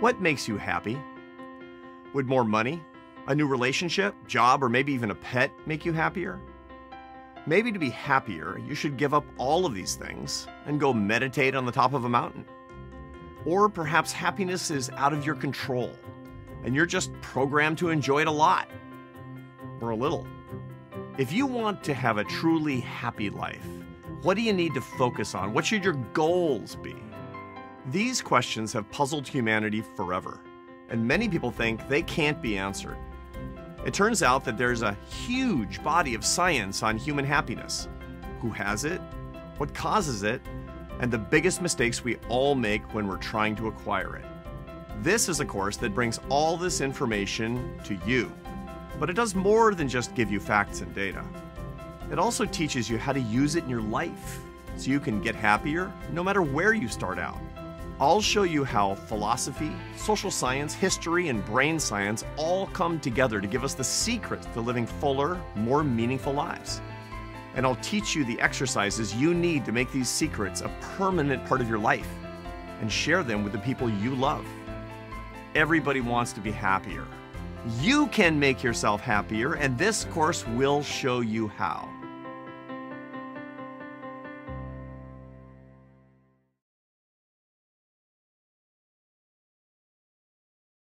What makes you happy? Would more money, a new relationship, job, or maybe even a pet make you happier? Maybe to be happier, you should give up all of these things and go meditate on the top of a mountain. Or perhaps happiness is out of your control and you're just programmed to enjoy it a lot or a little. If you want to have a truly happy life, what do you need to focus on? What should your goals be? These questions have puzzled humanity forever, and many people think they can't be answered. It turns out that there's a huge body of science on human happiness who has it, what causes it, and the biggest mistakes we all make when we're trying to acquire it. This is a course that brings all this information to you, but it does more than just give you facts and data. It also teaches you how to use it in your life so you can get happier no matter where you start out. I'll show you how philosophy, social science, history, and brain science all come together to give us the secret to living fuller, more meaningful lives. And I'll teach you the exercises you need to make these secrets a permanent part of your life and share them with the people you love. Everybody wants to be happier. You can make yourself happier, and this course will show you how.